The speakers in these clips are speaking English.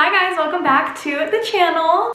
Hi guys, welcome back to the channel.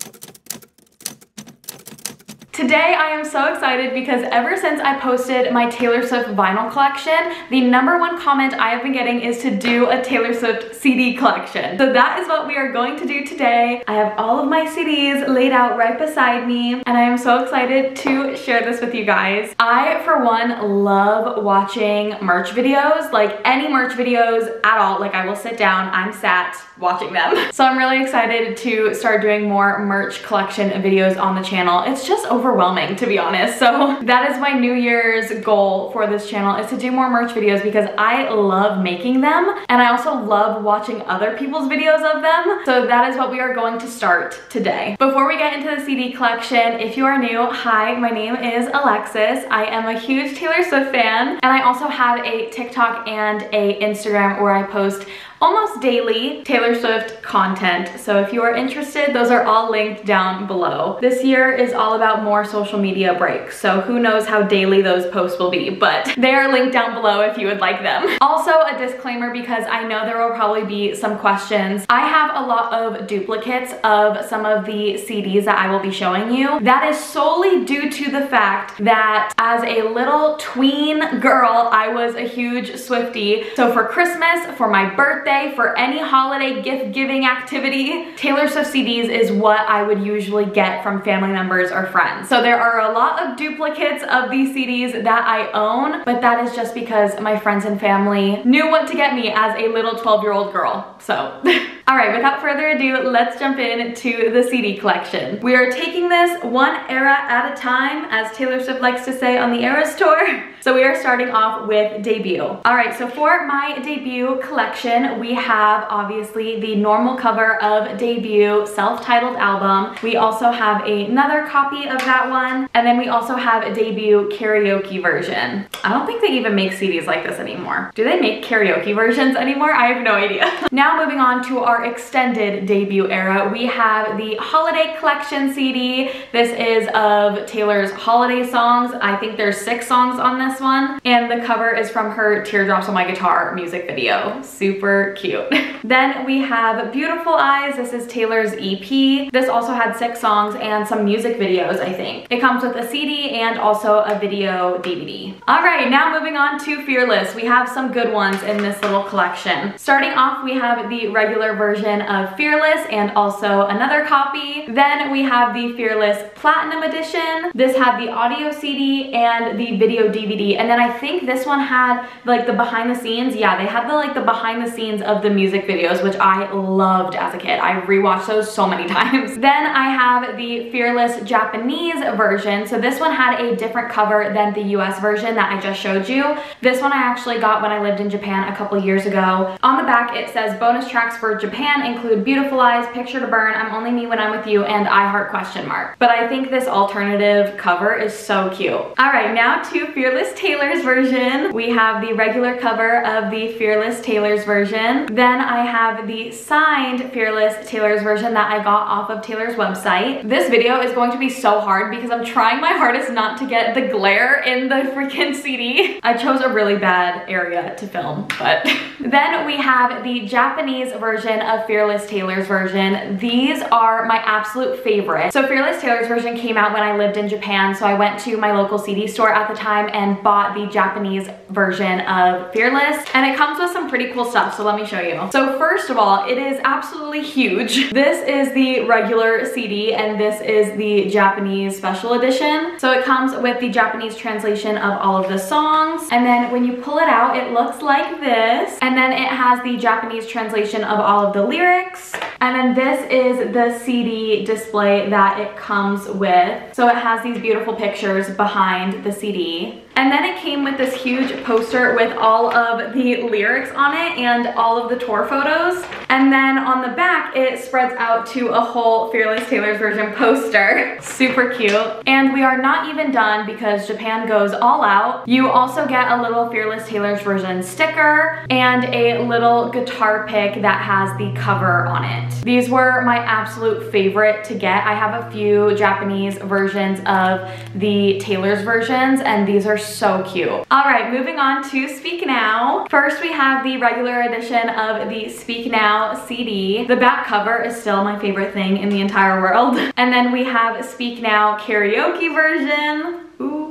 Today I am so excited because ever since I posted my Taylor Swift vinyl collection, the number one comment I have been getting is to do a Taylor Swift CD collection. So that is what we are going to do today. I have all of my CDs laid out right beside me and I am so excited to share this with you guys. I, for one, love watching merch videos, like any merch videos at all. Like I will sit down, I'm sat watching them. So I'm really excited to start doing more merch collection videos on the channel. It's just over overwhelming to be honest. So that is my New Year's goal for this channel is to do more merch videos because I love making them and I also love watching other people's videos of them. So that is what we are going to start today. Before we get into the CD collection, if you are new, hi, my name is Alecksis. I am a huge Taylor Swift fan and I also have a TikTok and a Instagram where I post almost daily Taylor Swift content. So if you are interested, those are all linked down below. This year is all about more social media breaks. So who knows how daily those posts will be, but they are linked down below if you would like them. Also a disclaimer because I know there will probably be some questions. I have a lot of duplicates of some of the CDs that I will be showing you. That is solely due to the fact that as a little tween girl, I was a huge Swiftie. So for Christmas, for my birthday, birthday, for any holiday gift giving activity, Taylor Swift CDs is what I would usually get from family members or friends. So there are a lot of duplicates of these CDs that I own, but that is just because my friends and family knew what to get me as a little 12 year old girl. So All right, without further ado, let's jump in to the CD collection. We are taking this one era at a time, as Taylor Swift likes to say on the Eras Tour. So we are starting off with debut. All right, so for my debut collection, we have obviously the normal cover of debut self-titled album. We also have another copy of that one. And then we also have a debut karaoke version. I don't think they even make CDs like this anymore. Do they make karaoke versions anymore? I have no idea. now moving on to our our extended debut era, we have the Holiday Collection CD. This is of Taylor's holiday songs. I think there's six songs on this one. And the cover is from her Teardrops on My Guitar music video. Super cute. then we have Beautiful Eyes. This is Taylor's EP. This also had six songs and some music videos, I think. It comes with a CD and also a video DVD. All right, now moving on to Fearless. We have some good ones in this little collection. Starting off, we have the regular version of Fearless and also another copy. Then we have the Fearless Platinum Edition. This had the audio CD and the video DVD. And then I think this one had like the behind the scenes. Yeah, they had the like the behind the scenes of the music videos, which I loved as a kid. I rewatched those so many times. Then I have the Fearless Japanese version. So this one had a different cover than the US version that I just showed you. This one I actually got when I lived in Japan a couple years ago. On the back, it says bonus tracks for Japan Japan include Beautiful Eyes, Picture to Burn, I'm Only Me When I'm With You, and I Heart question mark. But I think this alternative cover is so cute. All right, now to Fearless Taylor's version. We have the regular cover of the Fearless Taylor's version. Then I have the signed Fearless Taylor's version that I got off of Taylor's website. This video is going to be so hard because I'm trying my hardest not to get the glare in the freaking CD. I chose a really bad area to film, but. then we have the Japanese version of Fearless Taylor's version. These are my absolute favorite. So Fearless Taylor's version came out when I lived in Japan, so I went to my local CD store at the time and bought the Japanese version of Fearless, and it comes with some pretty cool stuff, so let me show you. So first of all, it is absolutely huge. This is the regular CD, and this is the Japanese special edition. So it comes with the Japanese translation of all of the songs, and then when you pull it out, it looks like this, and then it has the Japanese translation of all of the lyrics. And then this is the CD display that it comes with. So it has these beautiful pictures behind the CD. And then it came with this huge poster with all of the lyrics on it and all of the tour photos. And then on the back, it spreads out to a whole Fearless Taylor's version poster. Super cute. And we are not even done because Japan goes all out. You also get a little Fearless Taylor's version sticker and a little guitar pick that has the cover on it. These were my absolute favorite to get. I have a few Japanese versions of the Taylor's versions and these are so cute. All right, moving on to Speak Now. First, we have the regular edition of the Speak Now CD. The back cover is still my favorite thing in the entire world. And then we have Speak Now karaoke version. Ooh.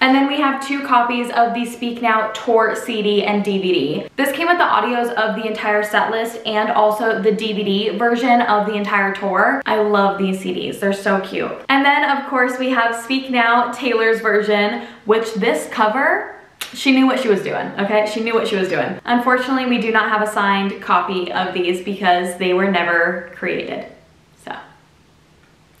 And then we have two copies of the Speak Now tour CD and DVD. This came with the audios of the entire set list and also the DVD version of the entire tour. I love these CDs, they're so cute. And then of course we have Speak Now Taylor's version, which this cover she knew what she was doing, okay? She knew what she was doing. Unfortunately, we do not have a signed copy of these because they were never created. So,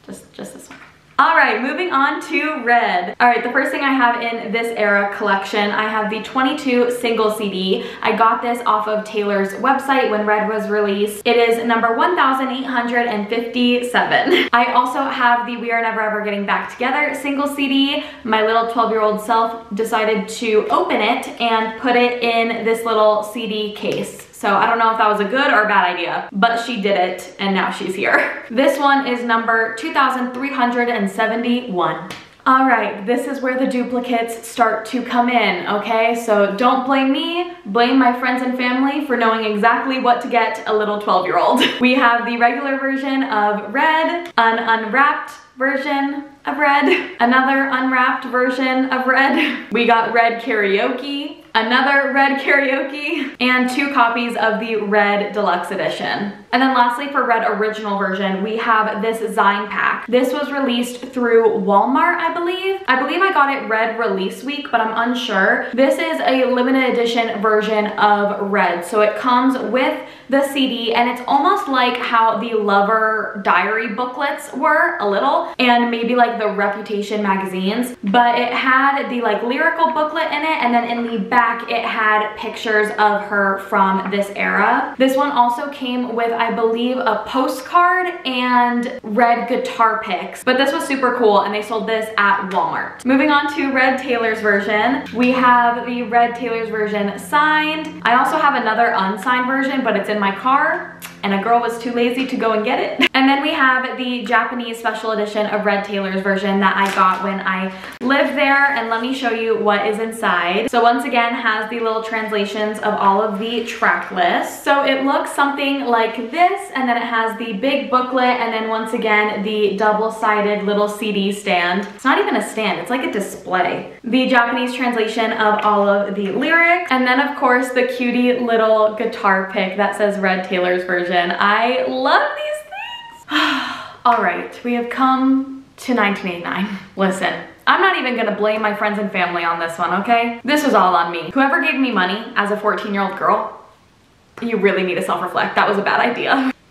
just, just this one. All right, moving on to Red. All right, the first thing I have in this era collection, I have the 22 single CD. I got this off of Taylor's website when Red was released. It is number 1857. I also have the We Are Never Ever Getting Back Together single CD. My little 12-year-old self decided to open it and put it in this little CD case. So I don't know if that was a good or a bad idea, but she did it and now she's here. This one is number 2371. All right, this is where the duplicates start to come in, okay? So don't blame me, blame my friends and family for knowing exactly what to get a little 12-year-old. We have the regular version of Red, an unwrapped version of Red, another unwrapped version of Red. We got Red Karaoke, another red karaoke, and two copies of the red deluxe edition. And then lastly for red original version, we have this Zine pack. This was released through Walmart, I believe. I believe I got it red release week, but I'm unsure. This is a limited edition version of red. So it comes with the CD and it's almost like how the Lover diary booklets were a little and maybe like the Reputation magazines, but it had the like lyrical booklet in it and then in the back it had pictures of her from this era. This one also came with I believe a postcard and red guitar picks, but this was super cool and they sold this at Walmart. Moving on to Red Taylor's version, we have the Red Taylor's version signed. I also have another unsigned version, but it's in my car and a girl was too lazy to go and get it. And then we have the Japanese special edition of Red Taylor's version that I got when I lived there and let me show you what is inside. So once again has the little translations of all of the track lists. So it looks something like this and then it has the big booklet and then once again the double-sided little CD stand. It's not even a stand, it's like a display. The Japanese translation of all of the lyrics and then of course the cutie little guitar pick that says Red Taylor's version version. I love these things. All right, we have come to 1989. Listen, I'm not even gonna blame my friends and family on this one, okay? This was all on me. Whoever gave me money as a 14 year old girl, you really need to self-reflect. That was a bad idea.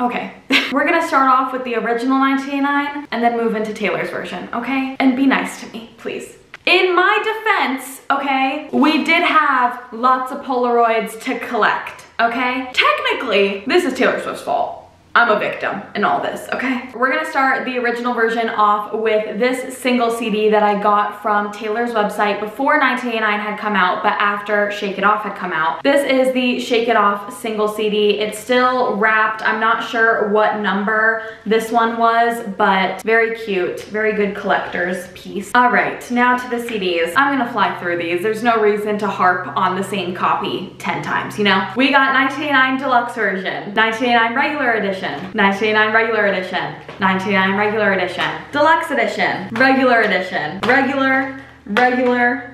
Okay, we're gonna start off with the original 1989 and then move into Taylor's version, okay? And be nice to me, please. In my defense, okay, we did have lots of Polaroids to collect, okay? Technically, this is Taylor Swift's fault. I'm a victim in all this, okay? We're gonna start the original version off with this single CD that I got from Taylor's website before 1989 had come out, but after Shake It Off had come out. This is the Shake It Off single CD. It's still wrapped. I'm not sure what number this one was, but very cute, very good collector's piece. All right, now to the CDs. I'm gonna fly through these. There's no reason to harp on the same copy 10 times, you know? We got 1989 deluxe version, 1989 regular edition, edition, 99 regular edition, 99 regular edition, deluxe edition, regular edition, regular, regular,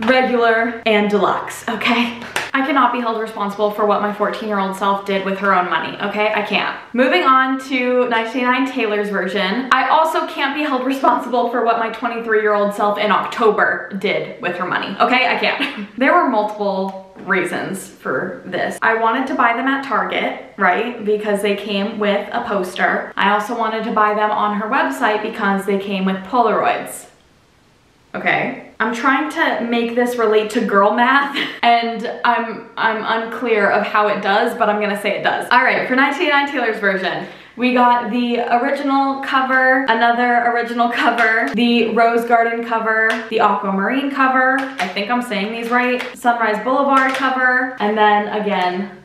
regular, and deluxe, okay? I cannot be held responsible for what my 14 year old self did with her own money, okay? I can't. Moving on to 1989 Taylor's version, I also can't be held responsible for what my 23 year old self in October did with her money, okay? I can't. there were multiple reasons for this. I wanted to buy them at Target, right? Because they came with a poster. I also wanted to buy them on her website because they came with Polaroids. Okay. I'm trying to make this relate to girl math and I'm I'm unclear of how it does, but I'm gonna say it does. All right, for 1989 Taylor's version, we got the original cover, another original cover, the Rose Garden cover, the Aquamarine cover, I think I'm saying these right, Sunrise Boulevard cover, and then again,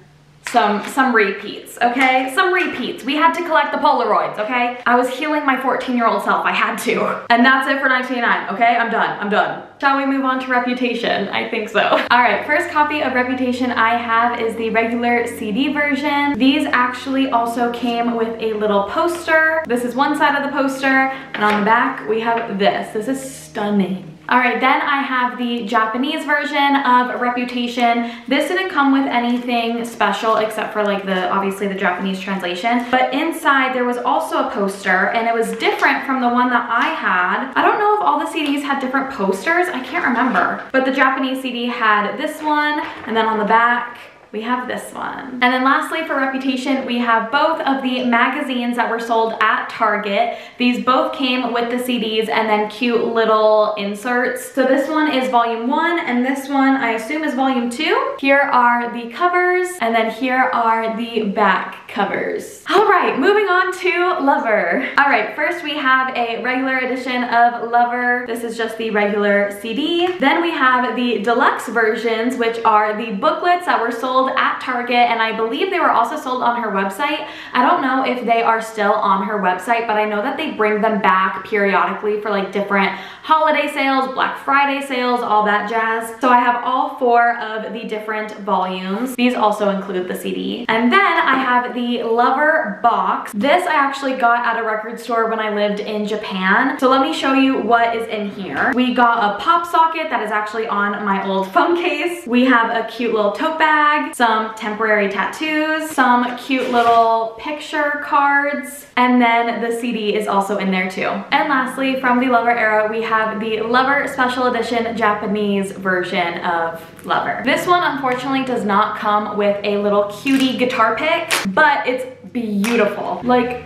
some, some repeats, okay? Some repeats. We had to collect the Polaroids, okay? I was healing my 14-year-old self. I had to. And that's it for 1989, okay? I'm done. I'm done. Shall we move on to Reputation? I think so. All right, first copy of Reputation I have is the regular CD version. These actually also came with a little poster. This is one side of the poster, and on the back we have this. This is stunning. All right, then I have the Japanese version of Reputation. This didn't come with anything special except for like the, obviously the Japanese translation. But inside there was also a poster and it was different from the one that I had. I don't know if all the CDs had different posters. I can't remember. But the Japanese CD had this one and then on the back, we have this one. And then lastly for Reputation, we have both of the magazines that were sold at Target. These both came with the CDs and then cute little inserts. So this one is volume one and this one I assume is volume two. Here are the covers and then here are the back covers. All right, moving on to Lover. All right, first we have a regular edition of Lover. This is just the regular CD. Then we have the deluxe versions, which are the booklets that were sold sold at Target and I believe they were also sold on her website. I don't know if they are still on her website, but I know that they bring them back periodically for like different holiday sales, Black Friday sales, all that jazz. So I have all four of the different volumes. These also include the CD. And then I have the Lover box. This I actually got at a record store when I lived in Japan. So let me show you what is in here. We got a pop socket that is actually on my old phone case. We have a cute little tote bag some temporary tattoos, some cute little picture cards, and then the CD is also in there too. And lastly, from the Lover era, we have the Lover Special Edition Japanese version of Lover. This one unfortunately does not come with a little cutie guitar pick, but it's beautiful. Like,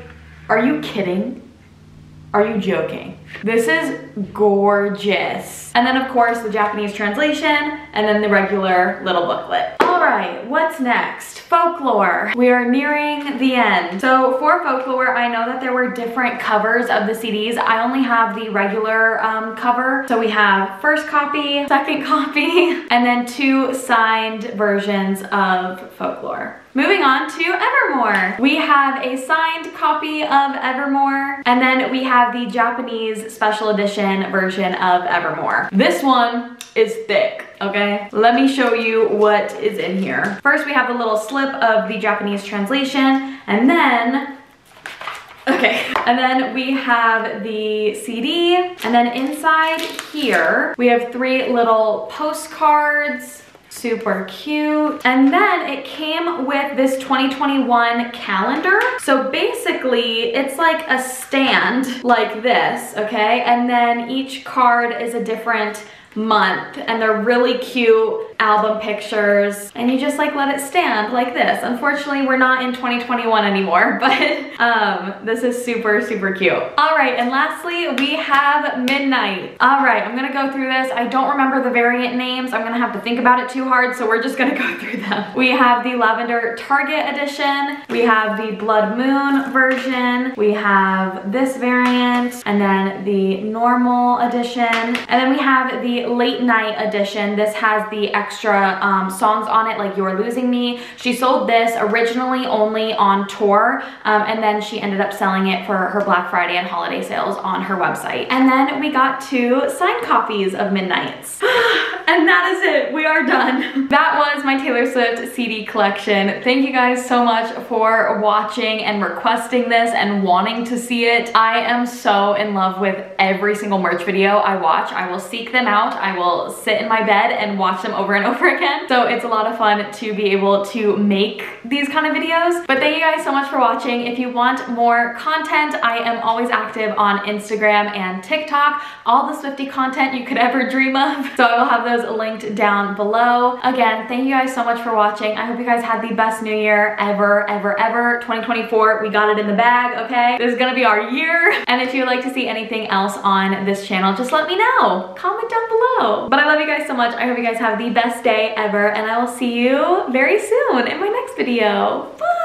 are you kidding? Are you joking? This is gorgeous. And then of course the Japanese translation and then the regular little booklet. All right, what's next? Folklore. We are nearing the end. So for Folklore, I know that there were different covers of the CDs. I only have the regular um, cover. So we have first copy, second copy, and then two signed versions of Folklore. Moving on to Evermore. We have a signed copy of Evermore, and then we have the Japanese special edition version of Evermore. This one is thick, okay? Let me show you what is in here. First, we have a little slip of the Japanese translation, and then Okay, and then we have the CD, and then inside here, we have three little postcards, super cute. And then it came with this 2021 calendar. So basically it's like a stand like this, okay? And then each card is a different month and they're really cute album pictures and you just like let it stand like this. Unfortunately, we're not in 2021 anymore, but um, this is super, super cute. All right, and lastly, we have Midnight. All right, I'm gonna go through this. I don't remember the variant names. I'm gonna have to think about it too hard, so we're just gonna go through them. We have the Lavender Target edition. We have the Blood Moon version. We have this variant, and then the normal edition. And then we have the late night edition. This has the extra um, songs on it like You're Losing Me. She sold this originally only on tour um, and then she ended up selling it for her Black Friday and holiday sales on her website. And then we got two signed copies of Midnights. and that is it. We are done. that was my Taylor Swift CD collection. Thank you guys so much for watching and requesting this and wanting to see it. I am so in love with every single merch video I watch. I will seek them out. I will sit in my bed and watch them over and over again. So it's a lot of fun to be able to make these kind of videos. But thank you guys so much for watching. If you want more content, I am always active on Instagram and TikTok. All the Swiftie content you could ever dream of. So I will have linked down below. Again, thank you guys so much for watching. I hope you guys had the best new year ever, ever, ever. 2024, we got it in the bag, okay? This is gonna be our year. And if you'd like to see anything else on this channel, just let me know. Comment down below. But I love you guys so much. I hope you guys have the best day ever and I will see you very soon in my next video. Bye!